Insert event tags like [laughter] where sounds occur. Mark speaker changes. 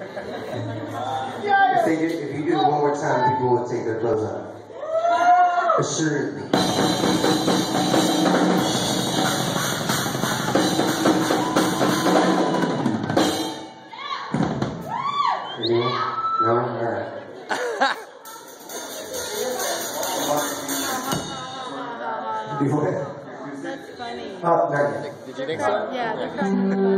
Speaker 1: If, they did, if you do it one more time, people will take their clothes off. Assuredly. Anyone? No? [laughs]
Speaker 2: That's funny.
Speaker 1: Oh.
Speaker 3: Did you think so?
Speaker 2: Yeah, they're.